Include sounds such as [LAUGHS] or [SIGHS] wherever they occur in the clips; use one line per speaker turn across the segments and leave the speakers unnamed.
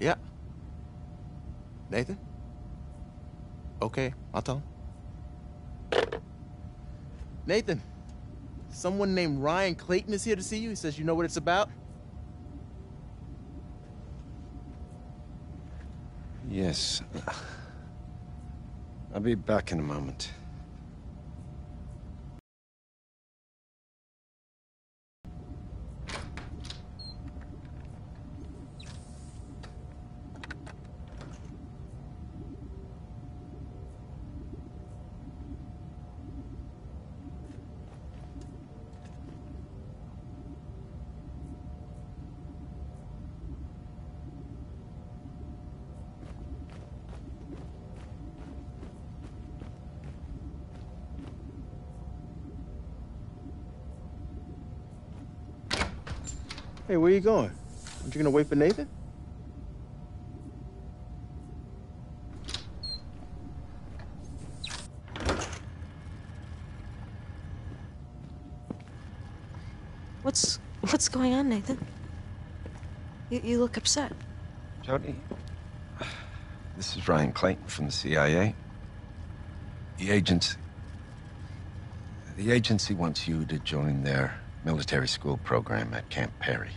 Yeah. Nathan? Okay, I'll tell him. Nathan, someone named Ryan Clayton is here to see you. He says you know what it's about.
Yes. I'll be back in a moment.
You going? Aren't you gonna wait for Nathan?
What's what's going on, Nathan? You, you look upset.
Jodie, this is Ryan Clayton from the CIA. The agency. The agency wants you to join their military school program at Camp Perry.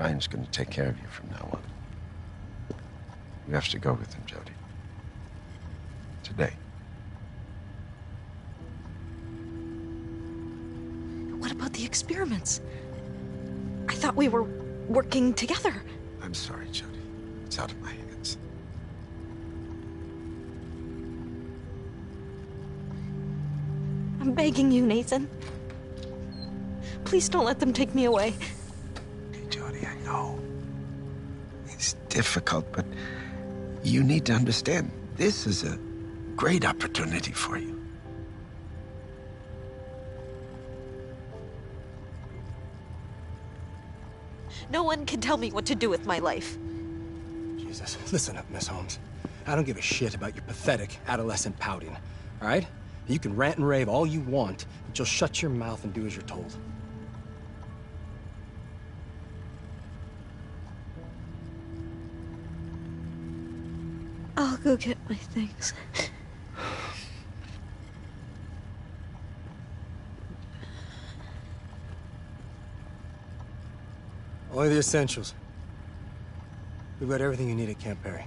Ryan's going to take care of you from now on. You have to go with him, Jodie. Today.
What about the experiments? I thought we were working together.
I'm sorry, Jodie. It's out of my hands.
I'm begging you, Nathan. Please don't let them take me away.
Difficult, but you need to understand this is a great opportunity for you.
No one can tell me what to do with my life.
Jesus, [LAUGHS] listen up, Miss Holmes. I don't give a shit about your pathetic adolescent pouting, all right? You can rant and rave all you want, but you'll shut your mouth and do as you're told.
Go get my things.
Only the essentials. We've got everything you need at Camp Perry.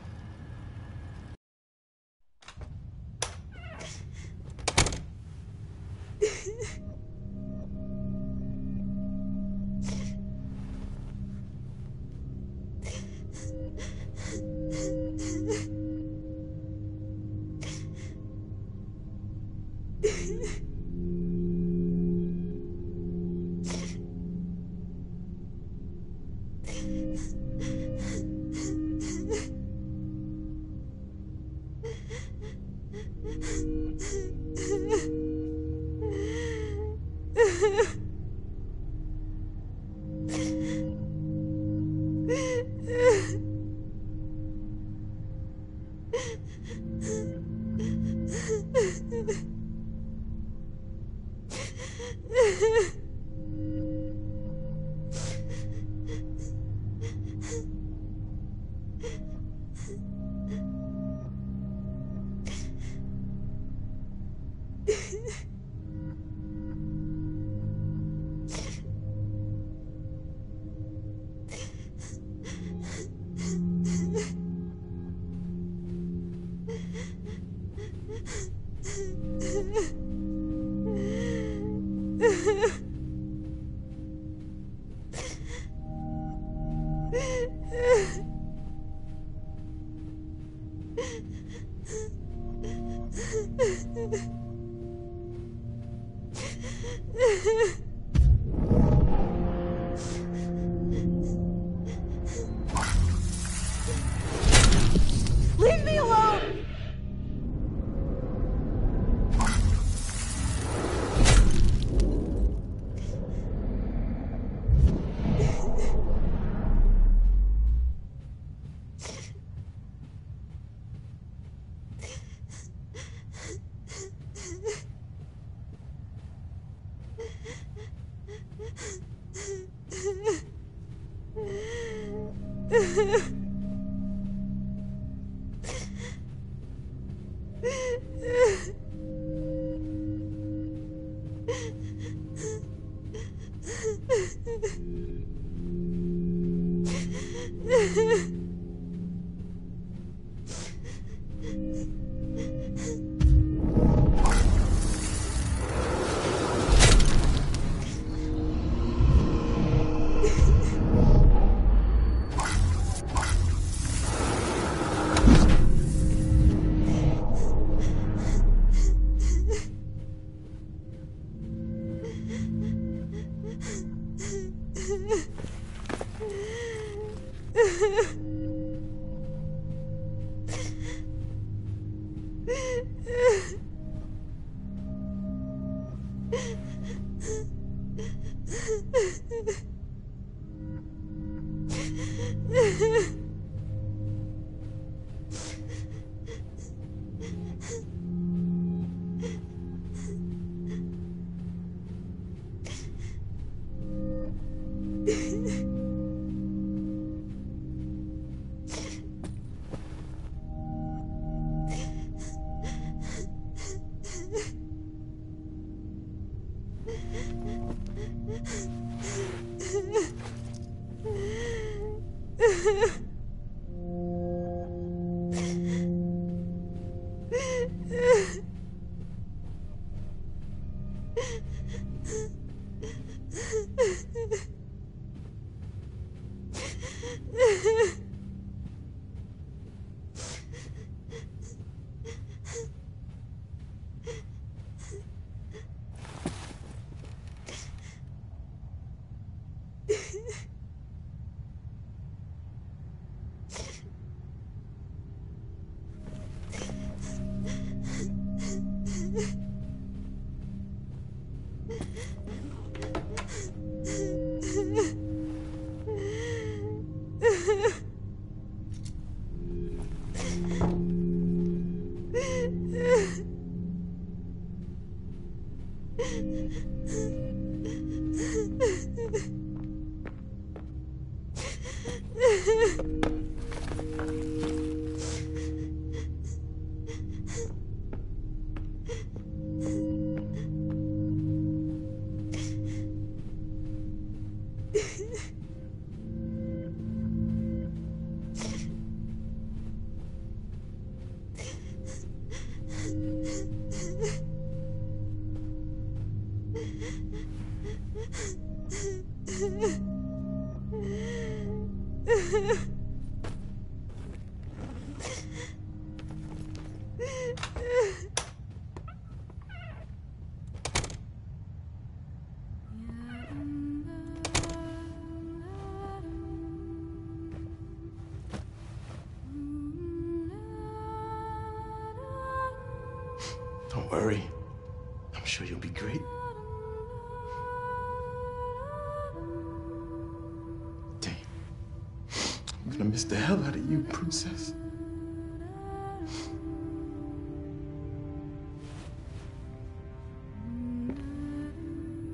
Miss the hell out of you, princess.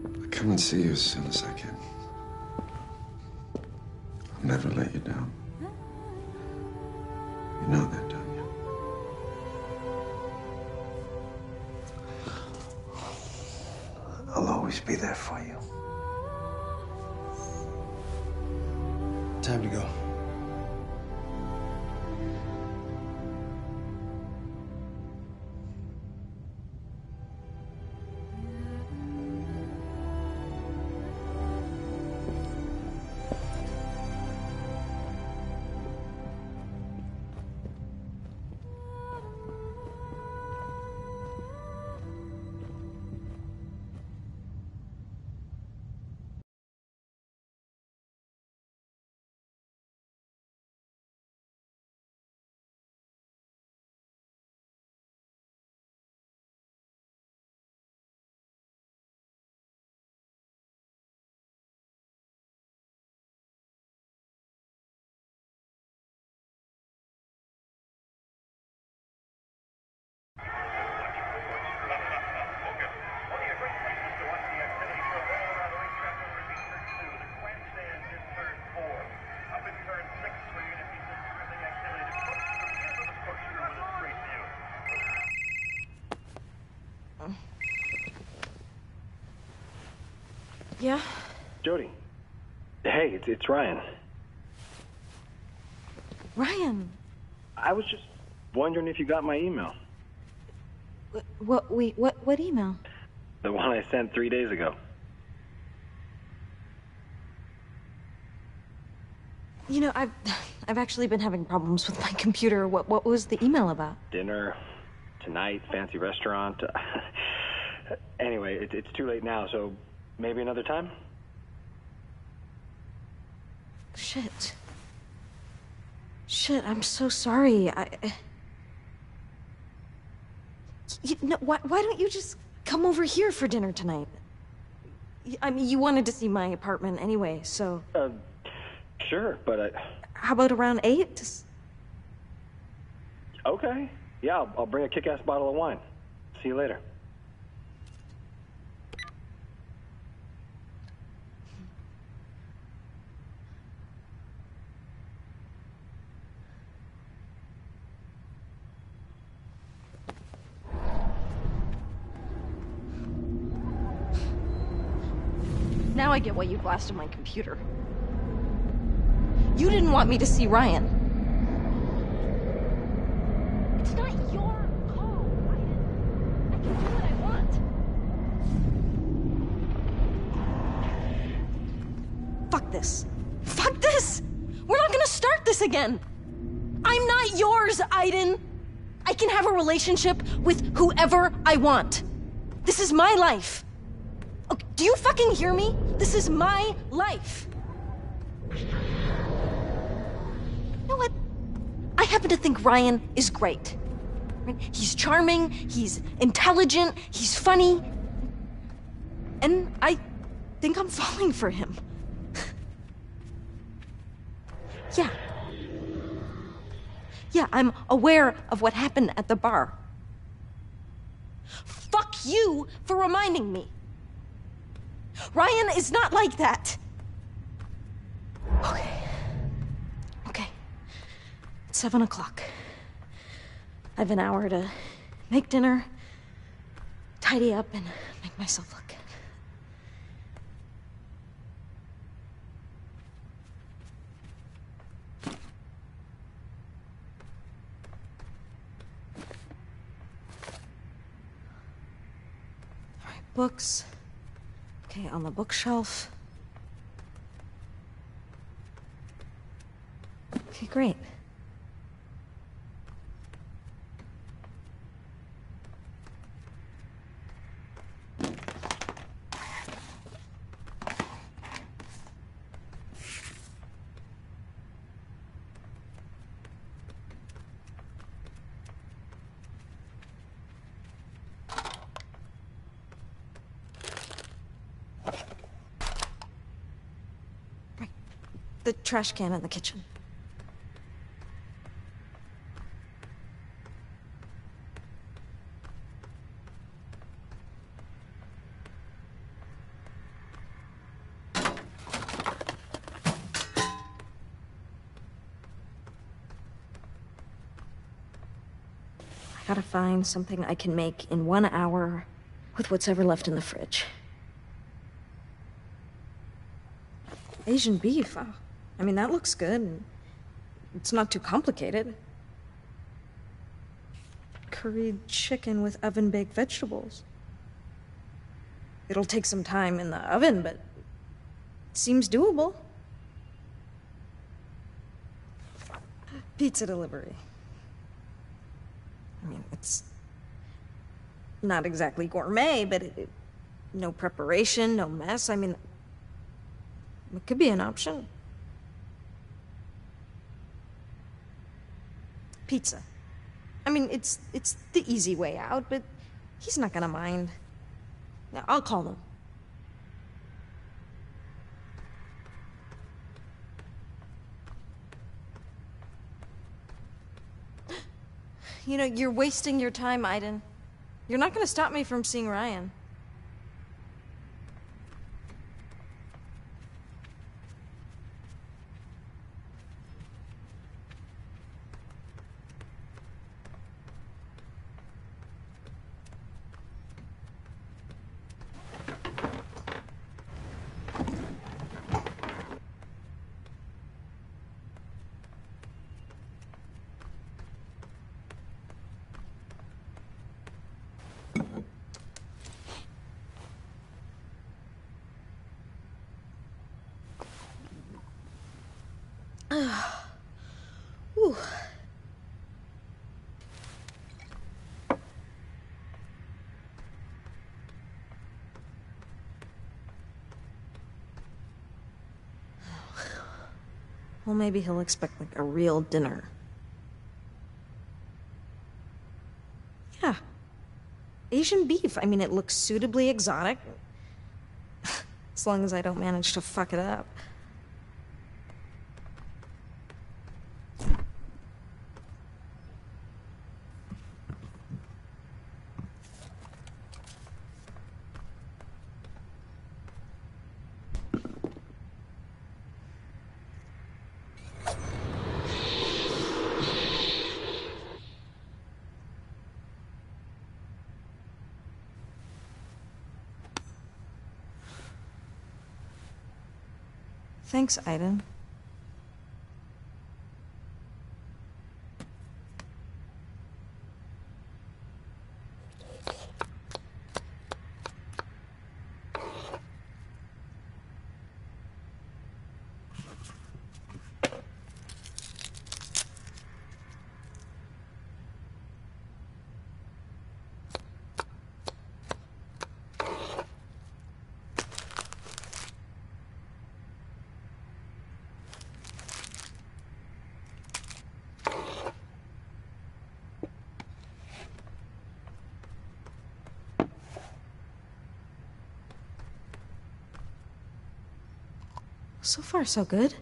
I'll come and see you as soon as I can.
Yeah?
Jodie. Hey, it's, it's Ryan.
Ryan.
I was just wondering if you got my email.
What, what, wait, what, what email?
The one I sent three days ago.
You know, I've, [SIGHS] I've actually been having problems with my computer. What, what was the email about?
Dinner, tonight, fancy restaurant. [LAUGHS] anyway, it, it's too late now, so maybe another time?
Shit. Shit, I'm so sorry. I. You know, why, why don't you just come over here for dinner tonight? I mean, you wanted to see my apartment anyway, so.
Uh, sure, but I.
How about around 8? Just-
Okay. Yeah, I'll, I'll bring a kick ass bottle of wine. See you later.
I get why you blasted my computer. You didn't want me to see Ryan. It's not your call, Ryan. I can do what I want. Fuck this. Fuck this! We're not gonna start this again! I'm not yours, Aiden! I can have a relationship with whoever I want. This is my life. Okay, do you fucking hear me? This is my life. You know what? I happen to think Ryan is great. He's charming, he's intelligent, he's funny. And I think I'm [LAUGHS] falling for him. [LAUGHS] yeah. Yeah, I'm aware of what happened at the bar. Fuck you for reminding me. Ryan is not like that. Okay. Okay. It's seven o'clock. I have an hour to make dinner, tidy up, and make myself look. All right, books. On the bookshelf. Okay, great. Right. The trash can in the kitchen. I gotta find something I can make in one hour with what's ever left in the fridge. Asian beef. I mean, that looks good. It's not too complicated. Curried chicken with oven baked vegetables. It'll take some time in the oven, but it seems doable. Pizza delivery. I mean, it's not exactly gourmet, but it, it- no preparation, no mess. I mean, it could be an option. Pizza. I mean, it's it's the easy way out, but he's not gonna mind. I'll call him. [GASPS] You know, you're wasting your time, Aiden. You're not gonna stop me from seeing Ryan. Whew. Well, maybe he'll expect like a real dinner. Yeah. Asian beef. I mean, it looks suitably exotic. [LAUGHS] as long as I don't manage to fuck it up. Thanks, Aiden. So far, so good.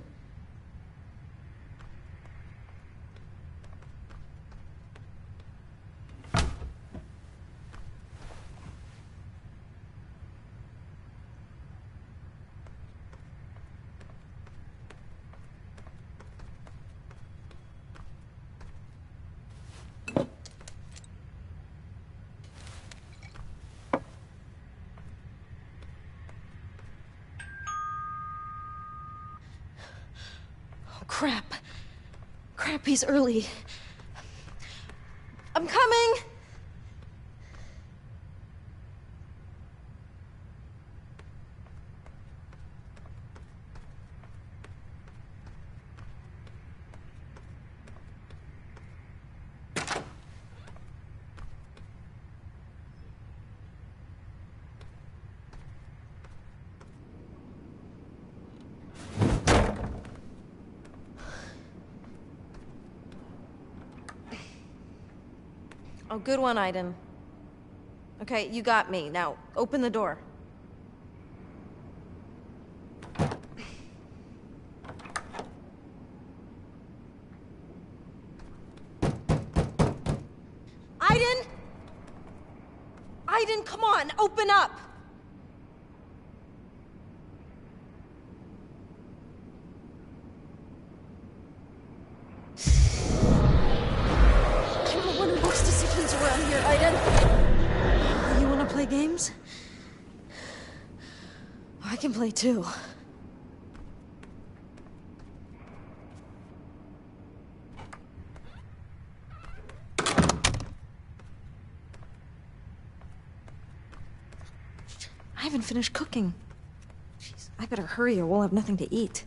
Oh, crap. Early. I'm coming! Oh, good one, Aiden. Okay, you got me. Now, open the door. Aiden! Aiden, come on, open up! Too. I haven't finished cooking. Jeez, I better hurry or we'll have nothing to eat.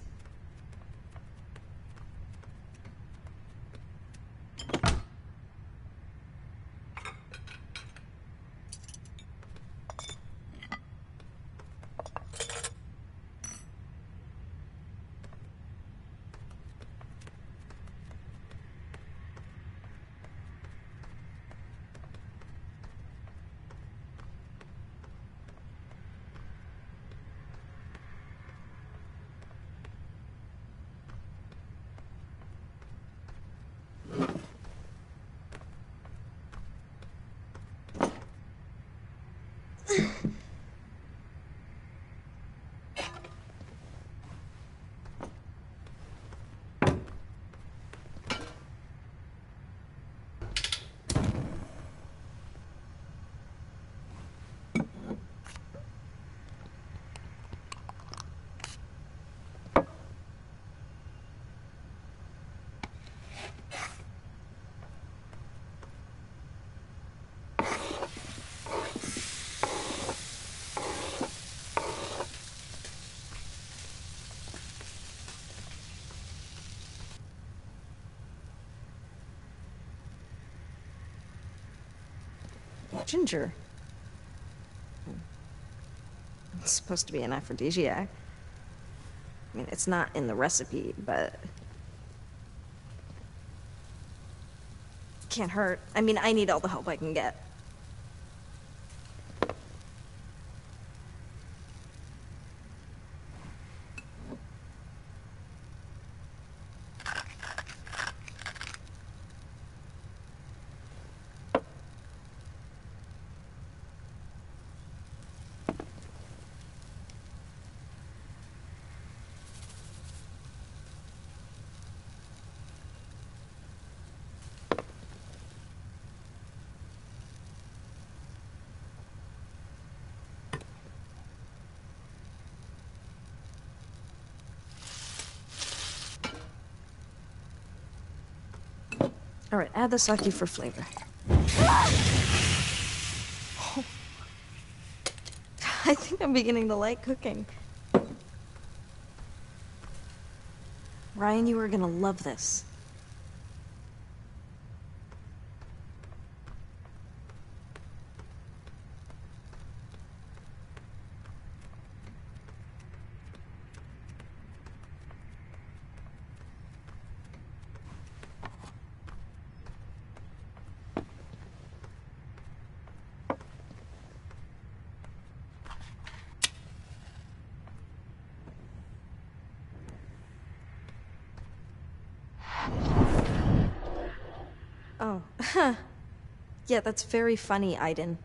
Ginger. It's supposed to be an aphrodisiac. I mean, it's not in the recipe, but. Can't hurt. I mean, I need all the help I can get. Add the sake for flavor. [GASPS] I think I'm beginning to like cooking. Ryan, you are gonna love this. Oh, yeah, that's very funny, Aiden.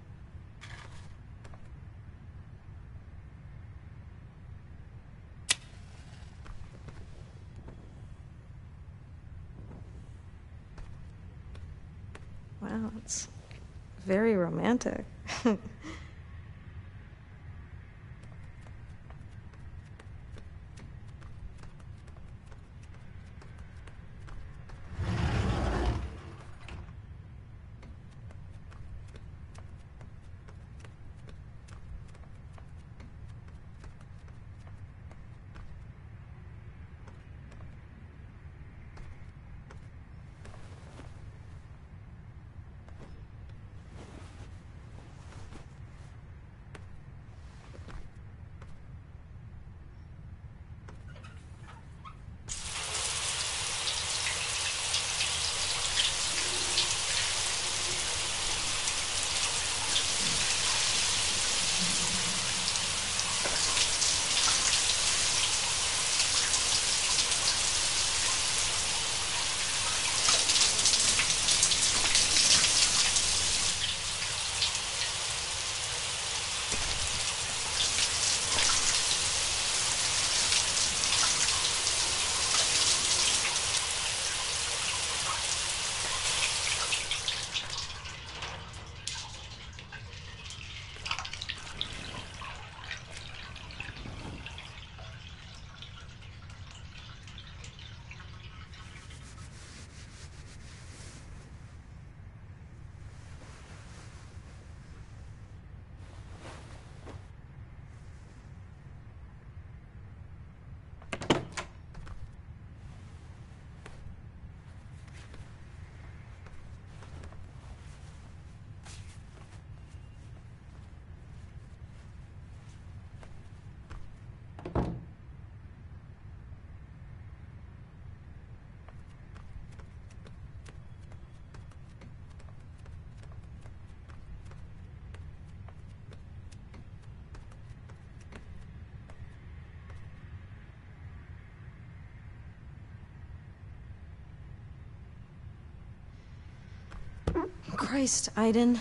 Christ, Aiden.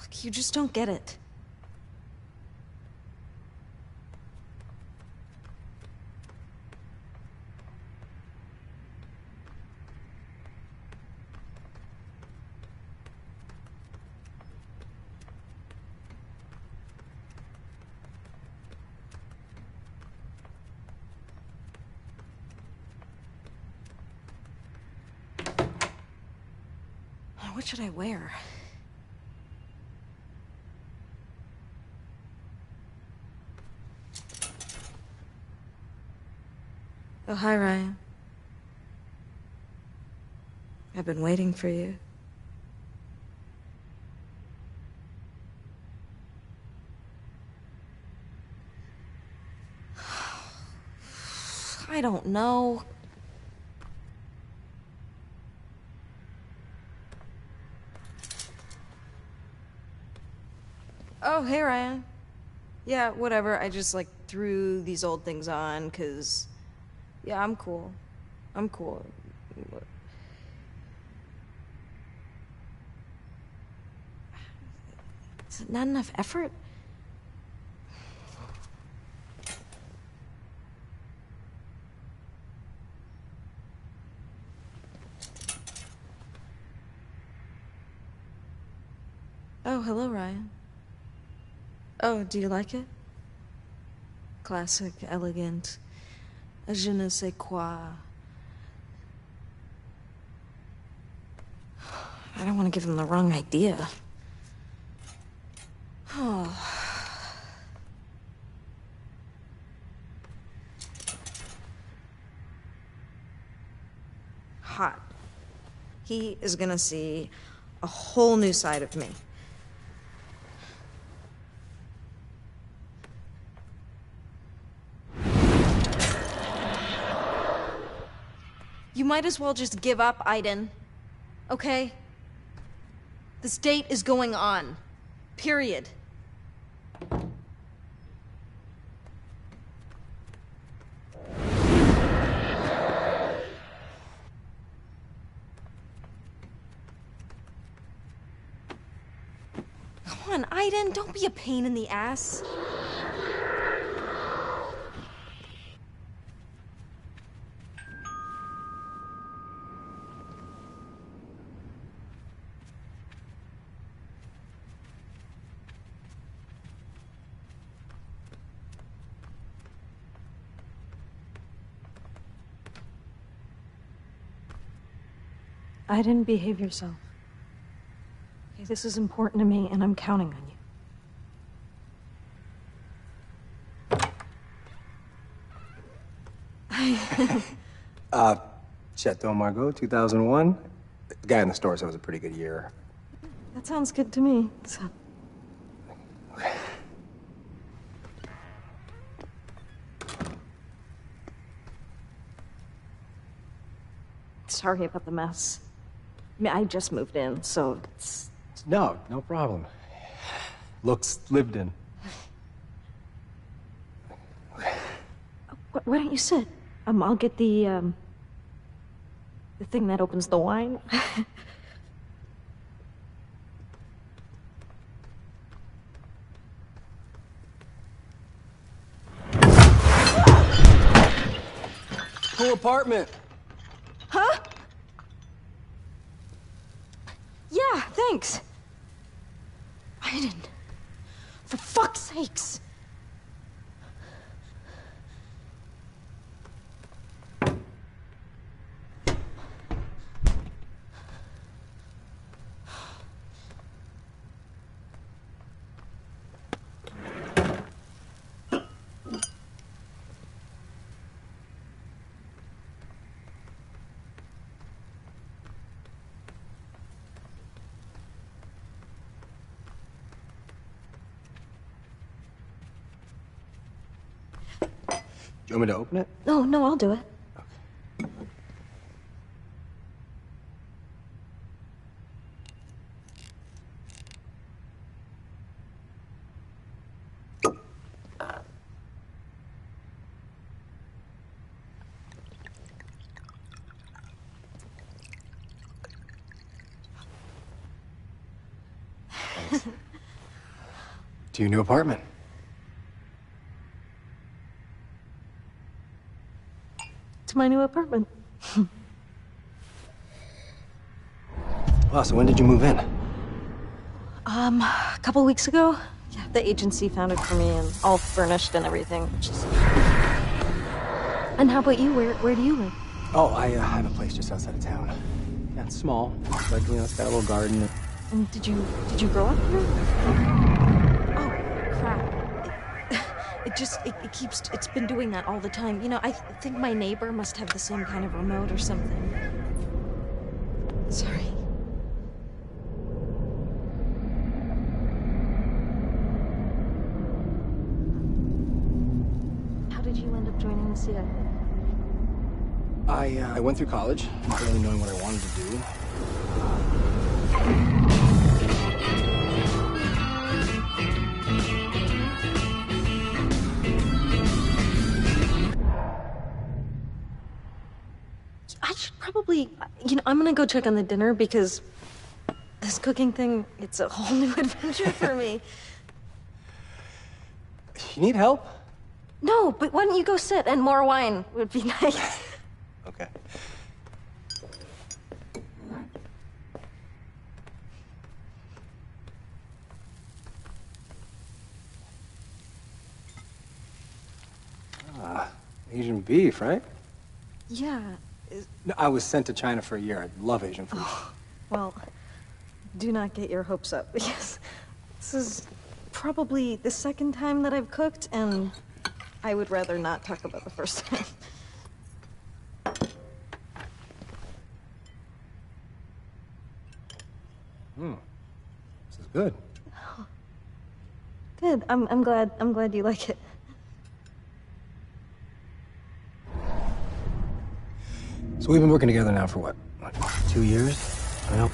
Look, you just don't get it. should I wear? Oh, hi, Ryan. I've been waiting for you. [SIGHS] I don't know. Oh, hey, Ryan. Yeah, whatever. I just, like, threw these old things on, because. Yeah, I'm cool. I'm cool. Is it not enough effort? Oh, hello, Ryan. Oh, do you like it? Classic, elegant, a je ne sais quoi. [SIGHS] I don't want to give him the wrong idea. Oh. [SIGHS] Hot. He is gonna see a whole new side of me. You might as well just give up, Aiden. Okay? This date is going on. Period. Come on, Aiden, don't be a pain in the ass. I didn't behave yourself. Okay, this is important to me, and I'm counting on you. [LAUGHS]
Uh, Chateau Margaux, 2001. The guy in the store said it was a pretty good year.
That sounds good to me. So. Sorry about the mess. I mean, I just moved in, so it's.
No, no problem. Looks lived in.
Why don't you sit? Um, I'll get the um. The thing that opens the wine.
Cool apartment.
Huh? Yeah, thanks. Aiden. For fuck's sakes.
Do you want me to open it?
No, no, I'll do it. [LAUGHS]
To your new apartment.
My new apartment. [LAUGHS]
Wow, so when did you move in?
Um, a couple weeks ago. Yeah, the agency found it for me and all furnished and everything. which is- And how about you? Where where do you live?
Oh, I uh, have a place just outside of town. Yeah, it's small, but you know, it's got a little garden.
And did you did you grow up here? Oh crap! It, it just it, it keeps it's been doing that all the time. You know, I th- think my neighbor must have the same kind of remote or something. Sorry. How did you end up joining the CIA?
I, uh, I went through college, not really knowing what I wanted to do.
You know, I'm gonna go check on the dinner because this cooking thing, it's a whole new [LAUGHS] adventure for me.
You need help?
No, but why don't you go sit and more wine would be [LAUGHS] nice.
Okay. Ah, Asian beef, right?
yeah,
No, I was sent to China for a year. I love Asian food.
well, do not get your hopes up [LAUGHS] because this is probably the second time that I've cooked, and I would rather not talk about the first time. [LAUGHS] Hmm.
This is good.
Good. I'm, I'm glad. I'm glad you like it.
So we've been working together now for what? Like two years? I hope.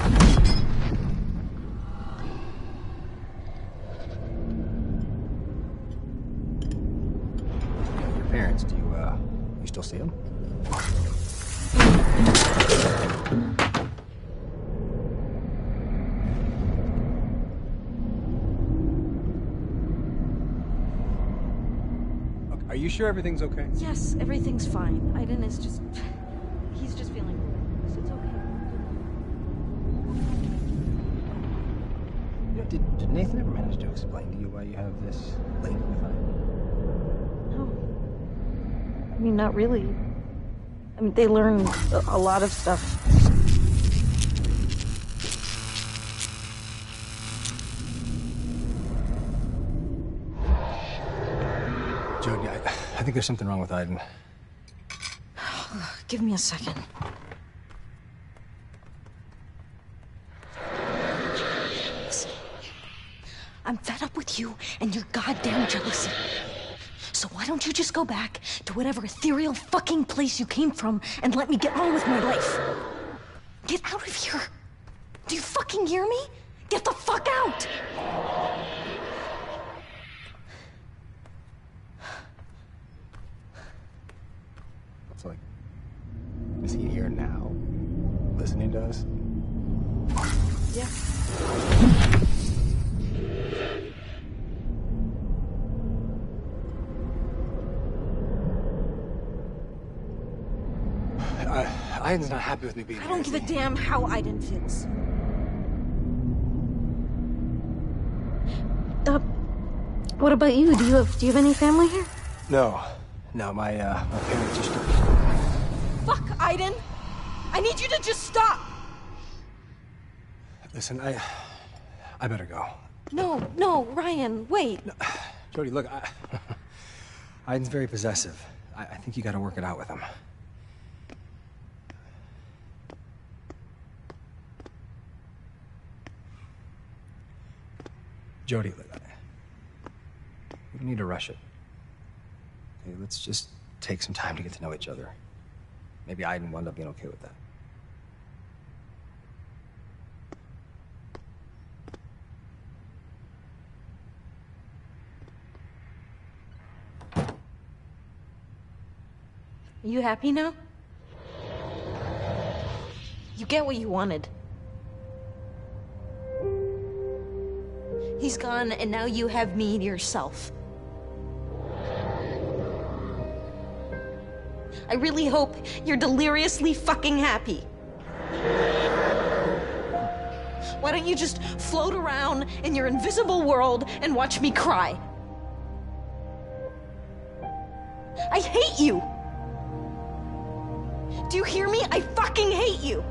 Your parents, do you, uh, you still see them? Are you sure everything's okay?
Yes, everything's fine. Aiden is just. He's just feeling. So it's okay.
Did, did Nathan ever manage to explain to you why you have this link with I?
No. I mean, not really. I mean, they learn a, a lot of stuff.
Jodie, I, I think there's something wrong with Aiden.
Give me a second. I'm fed up with you and your goddamn jealousy. So why don't you just go back to whatever ethereal fucking place you came from and let me get on with my life? Get out of here. Do you fucking hear me? Get the fuck out!
Is he here now, listening to us?
Yeah.
I, Aiden's not happy with me being
I don't give a damn how Aiden feels. Uh, what about you? Do you have do you have any family here?
No, no, my uh, my parents are still.
Fuck, Aiden! I need you to just stop!
Listen, I, I better go.
No, no, Ryan, wait.
Jodie, look, I, [LAUGHS] Aiden's very possessive. I, I think you got to work it out with him. Jodie, look, I, we don't need to rush it. Okay, let's just take some time to get to know each other. Maybe Aiden will end up being okay with that.
Are you happy now? You get what you wanted. He's gone, and now you have me to yourself. I really hope you're deliriously fucking happy. Why don't you just float around in your invisible world and watch me cry? I hate you! Do you hear me? I fucking hate you!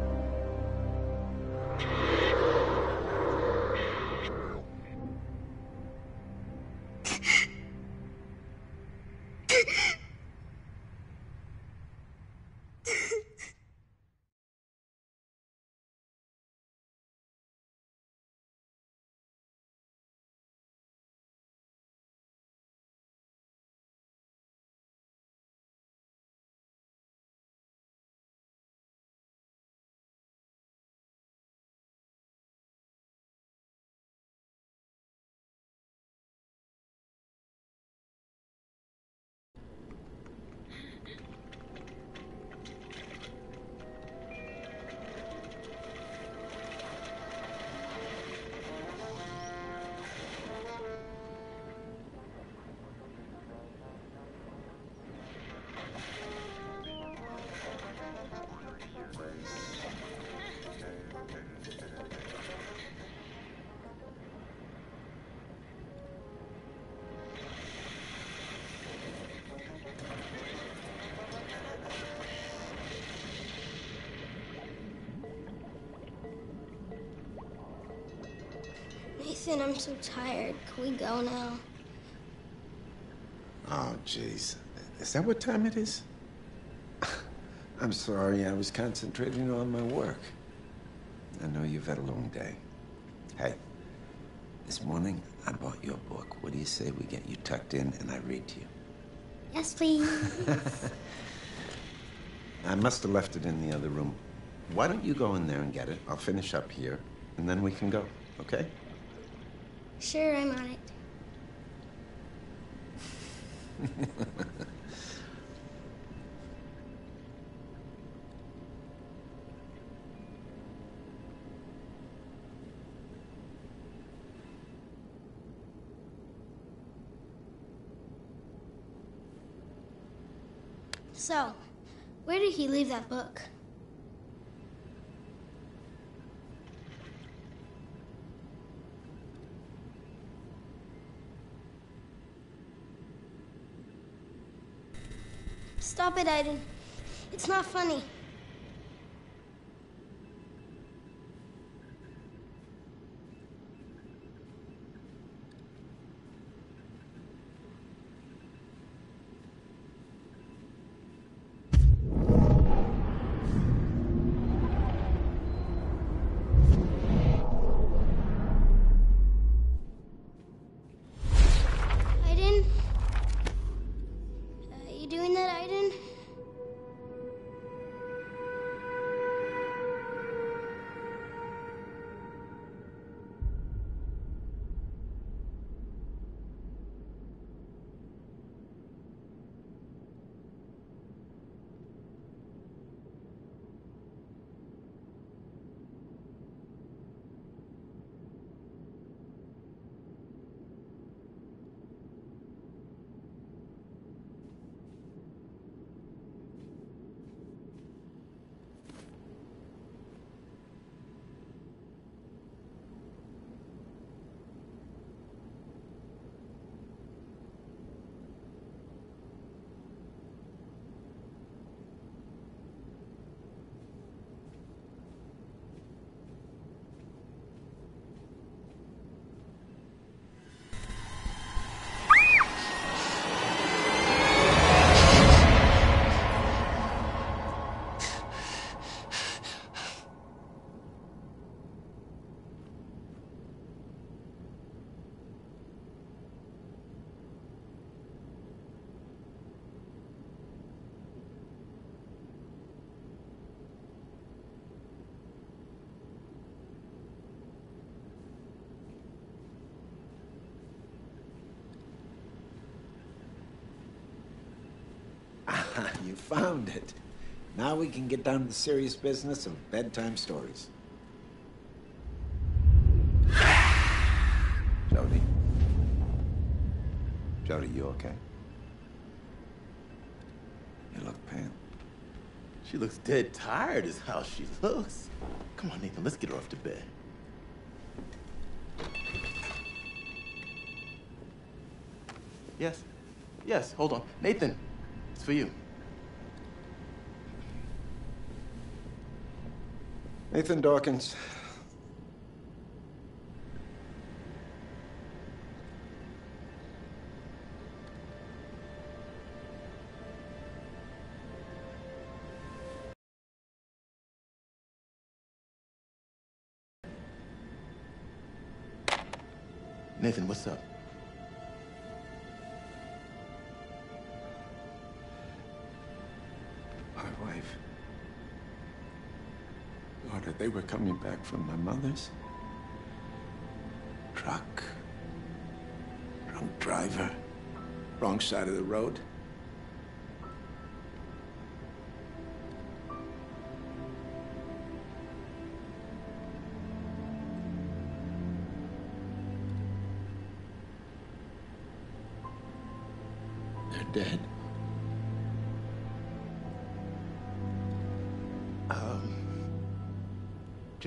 I'm so tired. Can we go now?
Oh, jeez. Is that what time it is? [LAUGHS] I'm sorry, I was concentrating on my work. I know you've had a long day. Hey, this morning I bought you a book. What do you say we get you tucked in and I read to you?
Yes, please. [LAUGHS]
I must have left it in the other room. Why don't you go in there and get it? I'll finish up here, and then we can go, okay?
Sure, I'm on it. So, where did he leave that book? Stop it, Aiden. It's not funny.
Found it. Now we can get down to the serious business of bedtime stories. Jodie? Jodie, you okay? You look pale.
She looks dead tired, is how she looks. Come on, Nathan, let's get her off to bed. Yes. Yes, hold on. Nathan, it's for you.
Nathan Dawkins.
Nathan, what's up?
They were coming back from my mother's. Truck. Drunk driver. Wrong side of the road.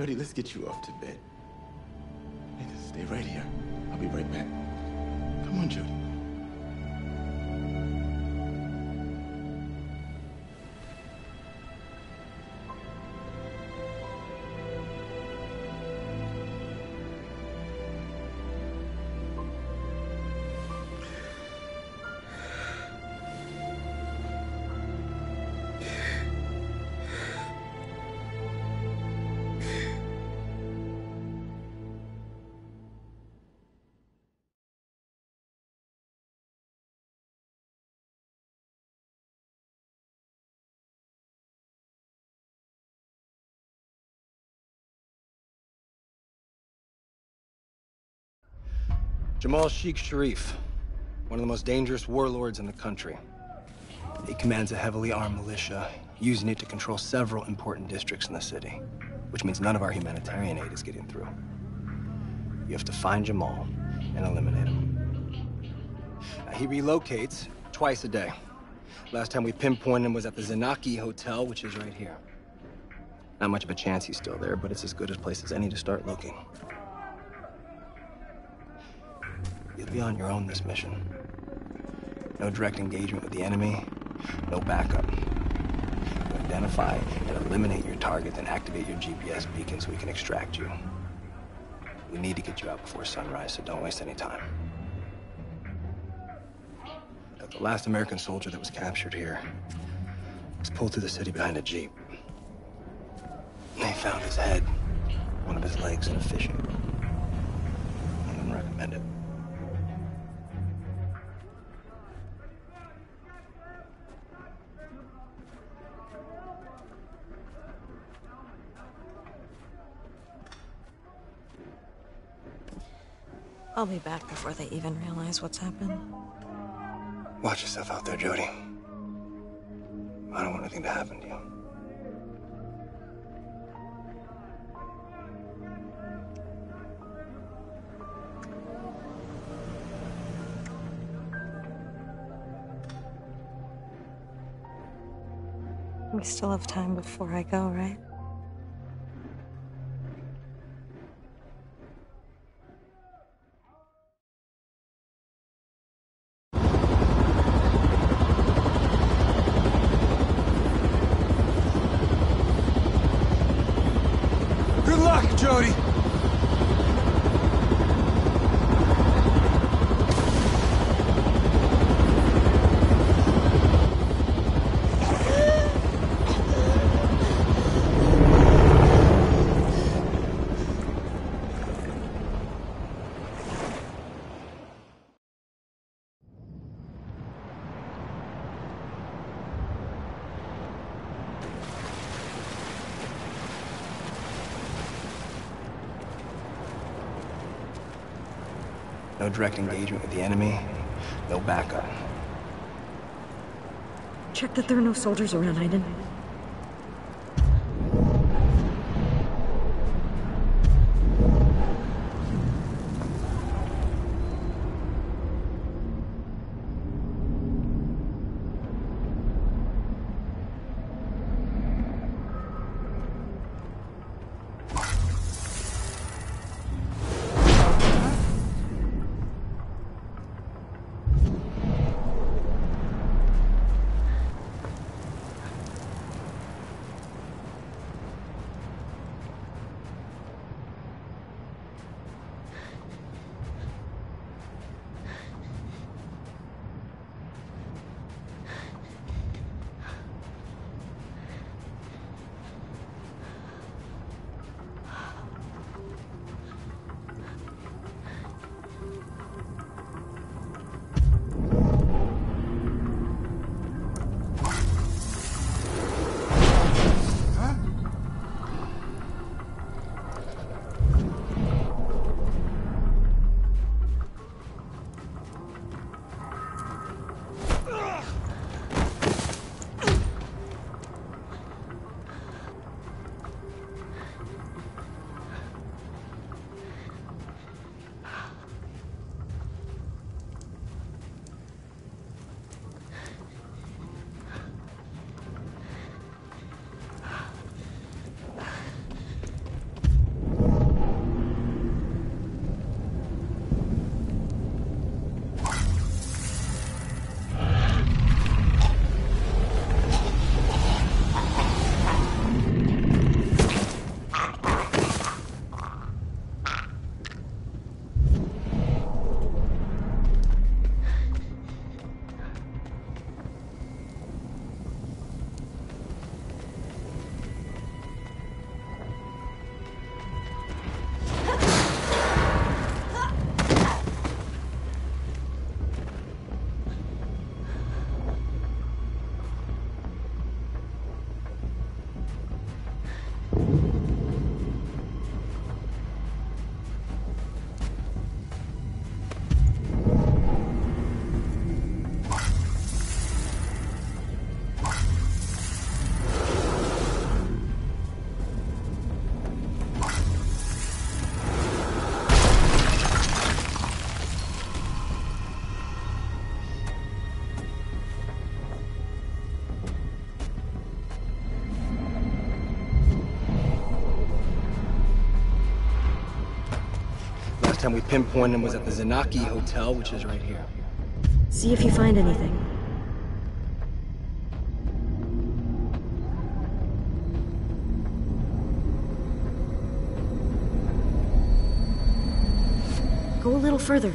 Jodie, let's get you off to bed. Nathan, stay right here. I'll be right back. Come on, Jodie.
Jamal Sheikh Sharif, one of the most dangerous warlords in the country. He commands a heavily armed militia, using it to control several important districts in the city, which means none of our humanitarian aid is getting through. You have to find Jamal and eliminate him. Now, he relocates twice a day. Last time we pinpointed him was at the Zanaki Hotel, which is right here. Not much of a chance he's still there, but it's as good a place as any to start looking. You'll be on your own this mission. No direct engagement with the enemy, no backup. You identify and eliminate your target, then activate your GPS beacon so we can extract you. We need to get you out before sunrise, so don't waste any time. Now, the last American soldier that was captured here was pulled through the city behind a jeep. They found his head, one of his legs in a fishing boat. I wouldn't recommend it.
I'll be back before they even realize what's happened.
Watch yourself out there, Jodie. I don't want anything to happen to you.
We still have time before I go, right?
Good luck, Jodie. No direct engagement with the enemy, no backup.
Check that there are no soldiers around, Aiden.
Time we pinpointed him was at the Zanaki Hotel, which is right here.
See if you find anything. Go a little further.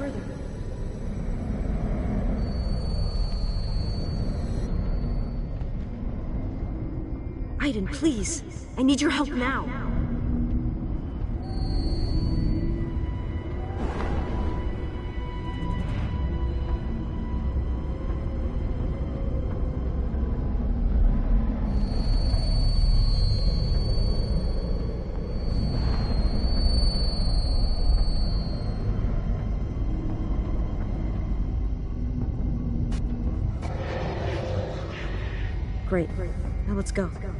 Aiden, please. I need your help now. Now let's go.